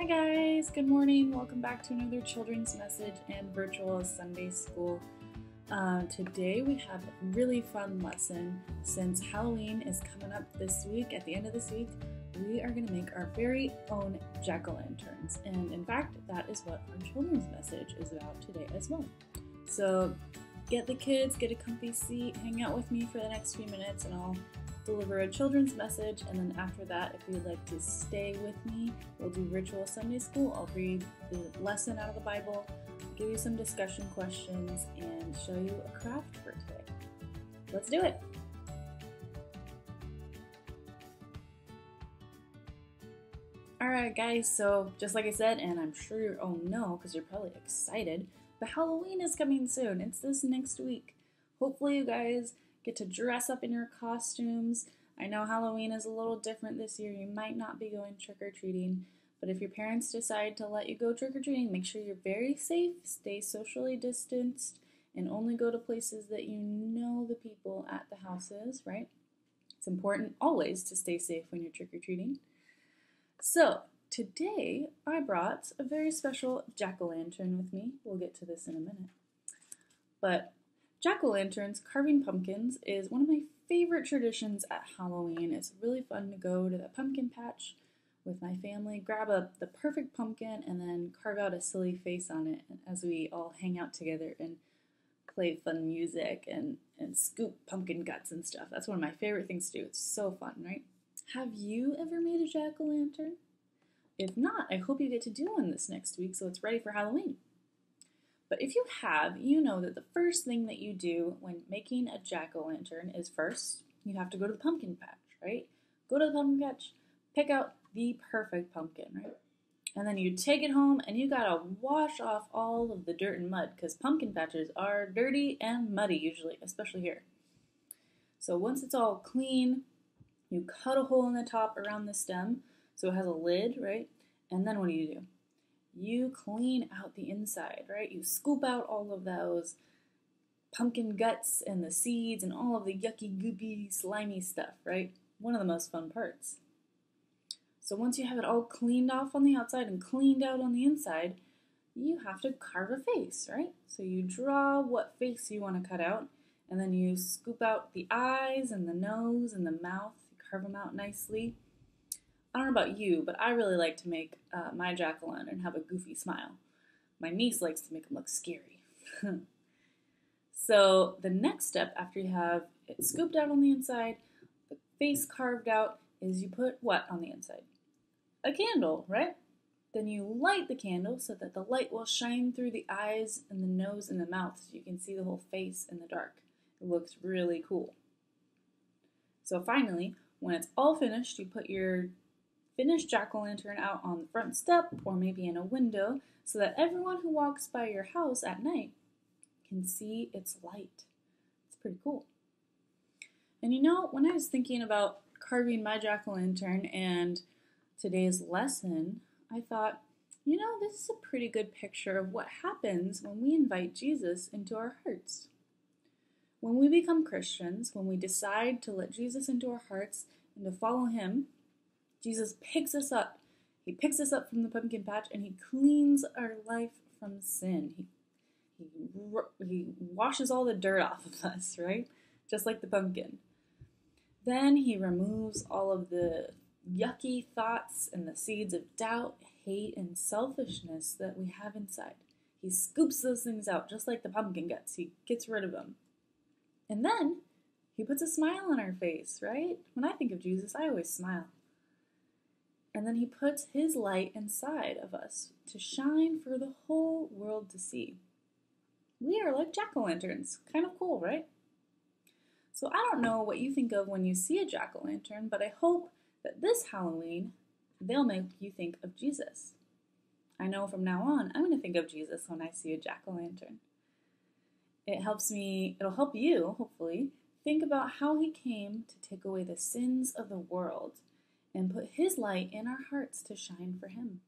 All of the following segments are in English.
Hi guys, good morning. Welcome back to another children's message and virtual Sunday school. Uh, today we have a really fun lesson. Since Halloween is coming up this week, at the end of this week, we are going to make our very own jack-o'-lanterns. And in fact, that is what our children's message is about today as well. So get the kids, get a comfy seat, hang out with me for the next few minutes, and I'll deliver a children's message, and then after that, if you'd like to stay with me, we'll do Virtual Sunday School. I'll read the lesson out of the Bible, give you some discussion questions, and show you a craft for today. Let's do it! Alright, guys, so just like I said, and I'm sure you all know because you're probably excited, but Halloween is coming soon. It's this next week. Hopefully, you guys get to dress up in your costumes. I know Halloween is a little different this year. You might not be going trick or treating, but if your parents decide to let you go trick or treating, make sure you're very safe, stay socially distanced, and only go to places that you know the people at the houses, right? It's important always to stay safe when you're trick or treating. So, today I brought a very special jack o' lantern with me. We'll get to this in a minute. But Jack-o'-lanterns, carving pumpkins, is one of my favorite traditions at Halloween. It's really fun to go to the pumpkin patch with my family, grab up the perfect pumpkin, and then carve out a silly face on it as we all hang out together and play fun music and, and scoop pumpkin guts and stuff. That's one of my favorite things to do. It's so fun, right? Have you ever made a jack-o'-lantern? If not, I hope you get to do one this next week so it's ready for Halloween. But if you have, you know that the first thing that you do when making a jack-o'-lantern is first, you have to go to the pumpkin patch, right? Go to the pumpkin patch, pick out the perfect pumpkin, right? And then you take it home and you gotta wash off all of the dirt and mud because pumpkin patches are dirty and muddy usually, especially here. So once it's all clean, you cut a hole in the top around the stem so it has a lid, right? And then what do you do? You clean out the inside, right? You scoop out all of those pumpkin guts and the seeds and all of the yucky, goopy, slimy stuff, right? One of the most fun parts. So once you have it all cleaned off on the outside and cleaned out on the inside, you have to carve a face, right? So you draw what face you want to cut out, and then you scoop out the eyes and the nose and the mouth, carve them out nicely. I don't know about you, but I really like to make uh, my jack-o'-lantern have a goofy smile. My niece likes to make them look scary. so the next step after you have it scooped out on the inside, the face carved out, is you put what on the inside? A candle, right? Then you light the candle so that the light will shine through the eyes and the nose and the mouth so you can see the whole face in the dark. It looks really cool. So finally, when it's all finished, you put your finished jack-o'-lantern out on the front step or maybe in a window so that everyone who walks by your house at night can see its light. It's pretty cool. And you know, when I was thinking about carving my jack-o'-lantern and today's lesson, I thought, you know, this is a pretty good picture of what happens when we invite Jesus into our hearts. When we become Christians, when we decide to let Jesus into our hearts and to follow him, Jesus picks us up. He picks us up from the pumpkin patch and he cleans our life from sin. He, he, he washes all the dirt off of us, right? Just like the pumpkin. Then he removes all of the yucky thoughts and the seeds of doubt, hate, and selfishness that we have inside. He scoops those things out just like the pumpkin guts. He gets rid of them. And then he puts a smile on our face, right? When I think of Jesus, I always smile. And then he puts his light inside of us to shine for the whole world to see. We are like jack o' lanterns. Kind of cool, right? So I don't know what you think of when you see a jack o' lantern, but I hope that this Halloween they'll make you think of Jesus. I know from now on I'm going to think of Jesus when I see a jack o' lantern. It helps me, it'll help you, hopefully, think about how he came to take away the sins of the world and put His light in our hearts to shine for Him.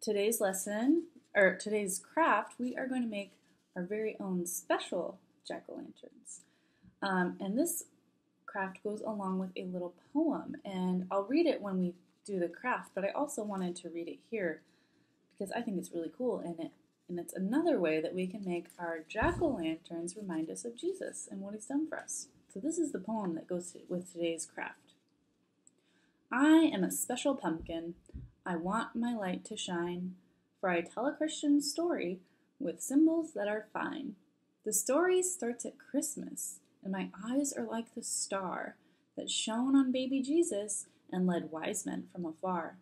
Today's lesson, or today's craft, we are going to make our very own special jack o' lanterns. Um, and this craft goes along with a little poem, and I'll read it when we do the craft, but I also wanted to read it here because I think it's really cool and it and it's another way that we can make our jack-o'-lanterns remind us of Jesus and what he's done for us. So this is the poem that goes with today's craft. I am a special pumpkin. I want my light to shine, for I tell a Christian story with symbols that are fine. The story starts at Christmas, and my eyes are like the star that shone on baby Jesus and led wise men from afar.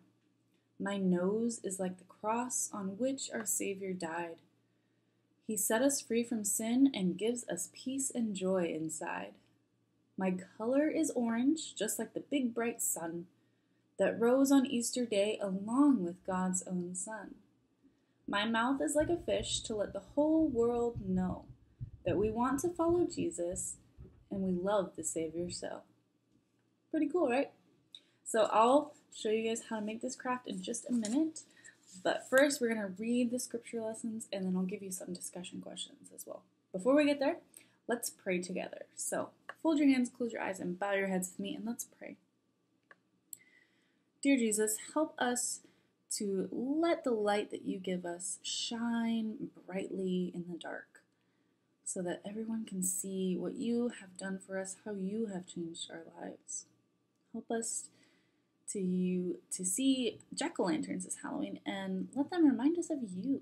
My nose is like the cross on which our Savior died. He set us free from sin and gives us peace and joy inside. My color is orange, just like the big bright sun that rose on Easter Day along with God's own Son. My mouth is like a fish to let the whole world know that we want to follow Jesus and we love the Savior so. Pretty cool, right? So I'll show you guys how to make this craft in just a minute. But first, we're going to read the scripture lessons and then I'll give you some discussion questions as well. Before we get there, let's pray together. So fold your hands, close your eyes, and bow your heads with me, and let's pray. Dear Jesus, help us to let the light that you give us shine brightly in the dark so that everyone can see what you have done for us, how you have changed our lives. Help us to you to see jack-o'-lanterns this Halloween and let them remind us of you.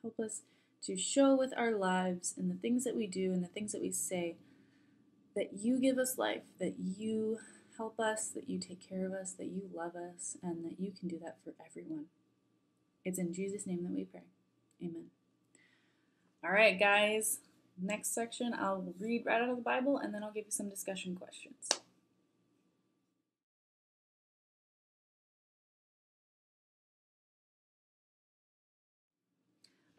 Help us to show with our lives and the things that we do and the things that we say that you give us life, that you help us, that you take care of us, that you love us, and that you can do that for everyone. It's in Jesus' name that we pray. Amen. All right, guys. Next section, I'll read right out of the Bible and then I'll give you some discussion questions.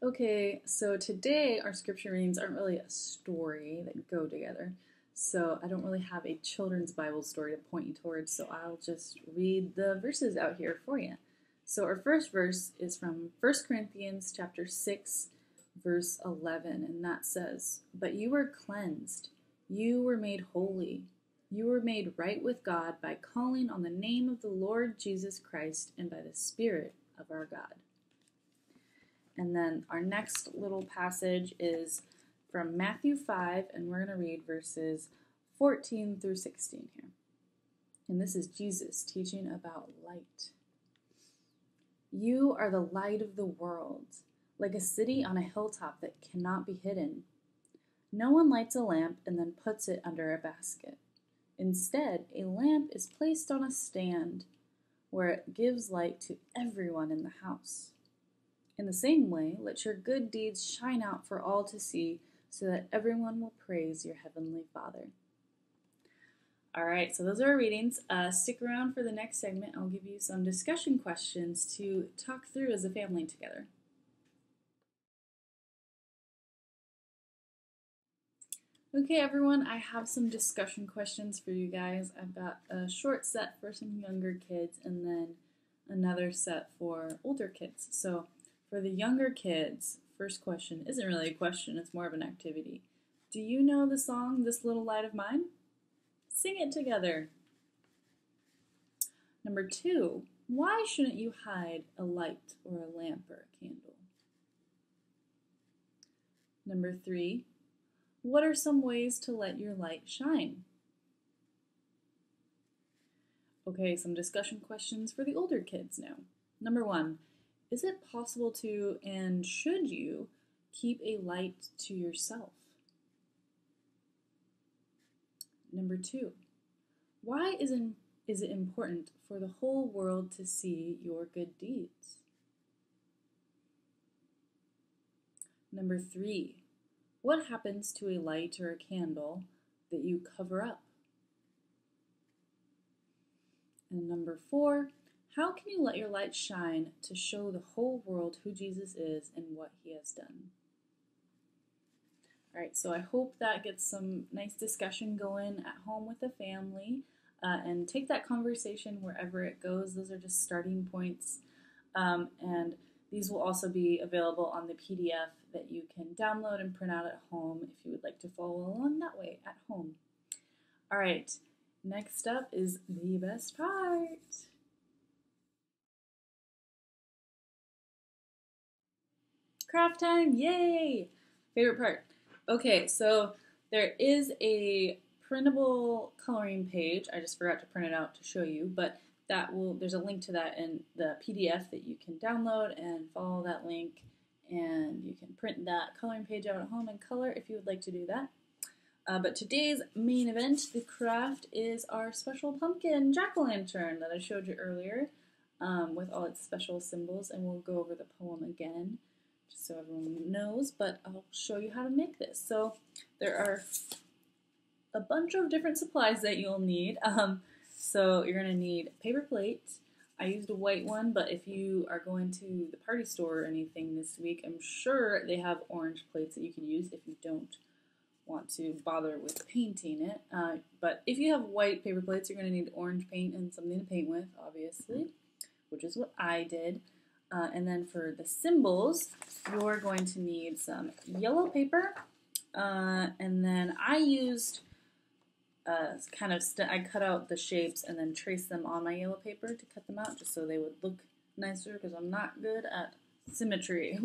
Okay, so today our scripture readings aren't really a story that go together. So I don't really have a children's Bible story to point you towards, so I'll just read the verses out here for you. So our first verse is from 1 Corinthians chapter 6 verse 11 and that says, "But you were cleansed, you were made holy, you were made right with God by calling on the name of the Lord Jesus Christ and by the Spirit of our God." And then our next little passage is from Matthew 5, and we're going to read verses 14 through 16 here. And this is Jesus teaching about light. You are the light of the world, like a city on a hilltop that cannot be hidden. No one lights a lamp and then puts it under a basket. Instead, a lamp is placed on a stand where it gives light to everyone in the house. In the same way, let your good deeds shine out for all to see, so that everyone will praise your heavenly Father. All right, so those are our readings. Uh, stick around for the next segment. I'll give you some discussion questions to talk through as a family together. Okay, everyone, I have some discussion questions for you guys. I've got a short set for some younger kids and then another set for older kids. So for the younger kids, first question isn't really a question, it's more of an activity. Do you know the song This Little Light of Mine? Sing it together. Number two, why shouldn't you hide a light or a lamp or a candle? Number three, what are some ways to let your light shine? Okay, some discussion questions for the older kids now. Number one, is it possible to, and should you, keep a light to yourself? Number two, why is, in, is it important for the whole world to see your good deeds? Number three, what happens to a light or a candle that you cover up? And number four, how can you let your light shine to show the whole world who Jesus is and what he has done? All right, so I hope that gets some nice discussion going at home with the family uh, and take that conversation wherever it goes. Those are just starting points. Um, and these will also be available on the PDF that you can download and print out at home if you would like to follow along that way at home. All right, next up is the best part. Craft time! Yay! Favorite part. Okay, so there is a printable coloring page. I just forgot to print it out to show you, but that will there's a link to that in the PDF that you can download and follow that link and you can print that coloring page out at home and color if you would like to do that. Uh, but today's main event, the craft, is our special pumpkin jack-o'-lantern that I showed you earlier um, with all its special symbols and we'll go over the poem again so everyone knows, but I'll show you how to make this. So there are a bunch of different supplies that you'll need. Um, so you're going to need paper plate. I used a white one, but if you are going to the party store or anything this week, I'm sure they have orange plates that you can use if you don't want to bother with painting it. Uh, but if you have white paper plates, you're going to need orange paint and something to paint with, obviously, which is what I did. Uh, and then for the symbols, you're going to need some yellow paper. Uh, and then I used uh, kind of, I cut out the shapes and then traced them on my yellow paper to cut them out just so they would look nicer because I'm not good at symmetry.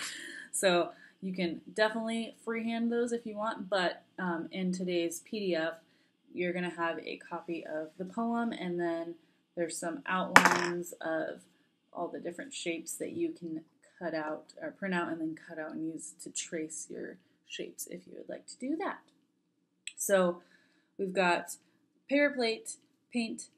so you can definitely freehand those if you want, but um, in today's PDF, you're going to have a copy of the poem and then there's some outlines of all the different shapes that you can cut out or print out and then cut out and use to trace your shapes if you would like to do that. So we've got paper plate, paint,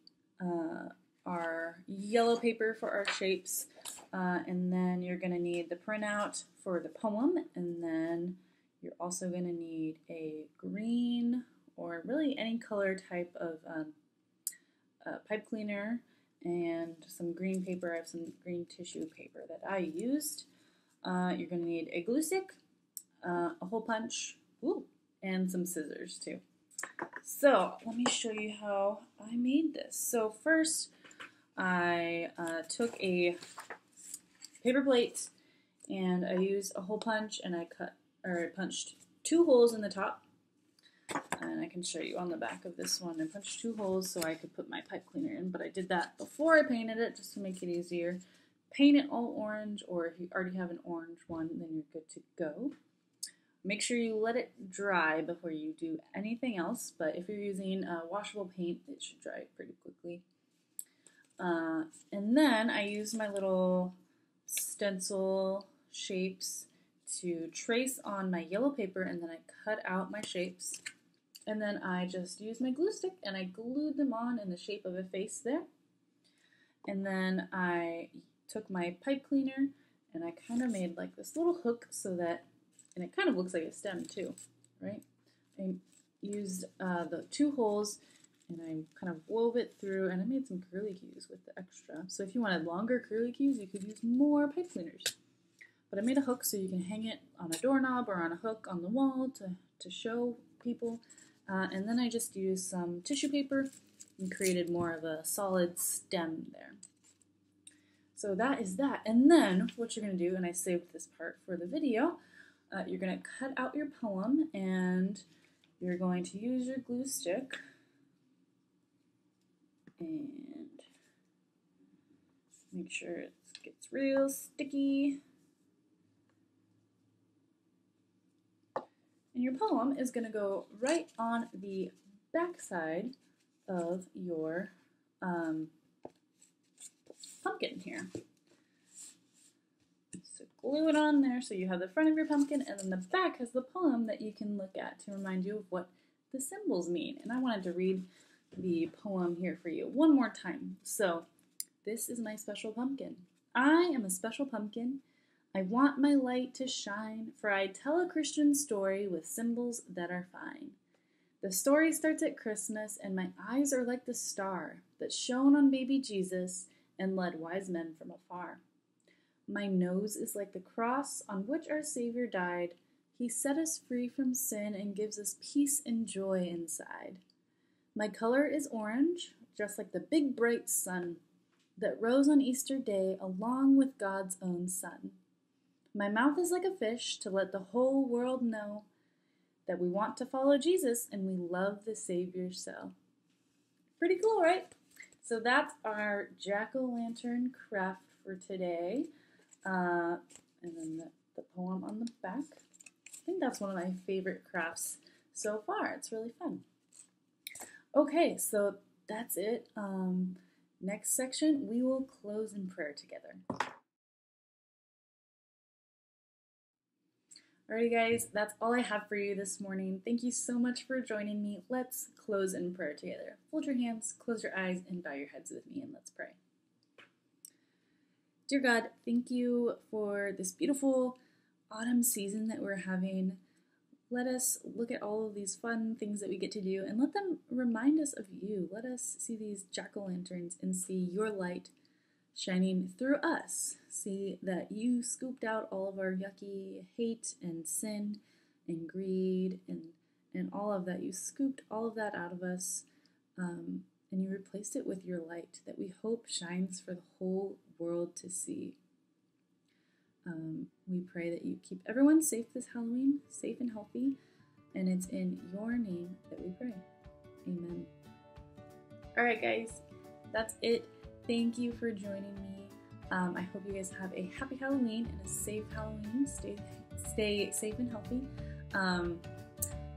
uh, our yellow paper for our shapes, uh, and then you're going to need the printout for the poem, and then you're also going to need a green or really any color type of um, uh, pipe cleaner and some green paper. I have some green tissue paper that I used. Uh, you're going to need a glue stick, uh, a hole punch, ooh, and some scissors too. So let me show you how I made this. So first, I uh, took a paper plate and I used a hole punch and I cut or I punched two holes in the top and I can show you on the back of this one. I punched two holes so I could put my pipe cleaner in, but I did that before I painted it just to make it easier. Paint it all orange, or if you already have an orange one, then you're good to go. Make sure you let it dry before you do anything else, but if you're using uh, washable paint, it should dry pretty quickly. Uh, and then I used my little stencil shapes to trace on my yellow paper and then I cut out my shapes and then I just used my glue stick and I glued them on in the shape of a face there. And then I took my pipe cleaner and I kind of made like this little hook so that, and it kind of looks like a stem too, right? I used uh, the two holes and I kind of wove it through and I made some curly cues with the extra. So if you wanted longer curly cues, you could use more pipe cleaners. But I made a hook so you can hang it on a doorknob or on a hook on the wall to, to show people uh, and then I just used some tissue paper and created more of a solid stem there. So that is that. And then what you're going to do, and I saved this part for the video, uh, you're going to cut out your poem and you're going to use your glue stick and make sure it gets real sticky. And your poem is going to go right on the back side of your um, pumpkin here. So glue it on there so you have the front of your pumpkin and then the back has the poem that you can look at to remind you of what the symbols mean. And I wanted to read the poem here for you one more time. So this is my special pumpkin. I am a special pumpkin I want my light to shine, for I tell a Christian story with symbols that are fine. The story starts at Christmas, and my eyes are like the star that shone on baby Jesus and led wise men from afar. My nose is like the cross on which our Savior died. He set us free from sin and gives us peace and joy inside. My color is orange, just like the big bright sun that rose on Easter Day along with God's own Son. My mouth is like a fish to let the whole world know that we want to follow Jesus and we love the Savior so. Pretty cool, right? So that's our jack o' lantern craft for today. Uh, and then the, the poem on the back. I think that's one of my favorite crafts so far. It's really fun. Okay, so that's it. Um, next section, we will close in prayer together. Alrighty, guys, that's all I have for you this morning. Thank you so much for joining me. Let's close in prayer together. Fold your hands, close your eyes, and bow your heads with me, and let's pray. Dear God, thank you for this beautiful autumn season that we're having. Let us look at all of these fun things that we get to do and let them remind us of you. Let us see these jack o' lanterns and see your light shining through us. See that you scooped out all of our yucky hate and sin and greed and and all of that. You scooped all of that out of us, um, and you replaced it with your light that we hope shines for the whole world to see. Um, we pray that you keep everyone safe this Halloween, safe and healthy, and it's in your name that we pray. Amen. All right, guys, that's it. Thank you for joining me. Um, I hope you guys have a happy Halloween and a safe Halloween. Stay, stay safe and healthy. Um,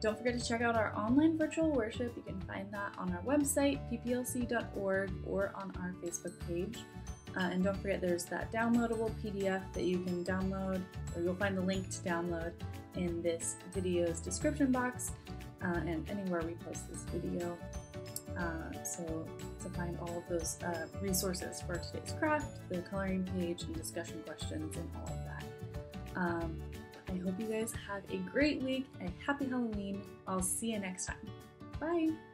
don't forget to check out our online virtual worship. You can find that on our website, pplc.org, or on our Facebook page. Uh, and don't forget there's that downloadable PDF that you can download, or you'll find the link to download in this video's description box uh, and anywhere we post this video. Uh, so to find all of those uh, resources for today's craft, the coloring page, and discussion questions, and all of that. Um, I hope you guys have a great week, a happy Halloween. I'll see you next time. Bye!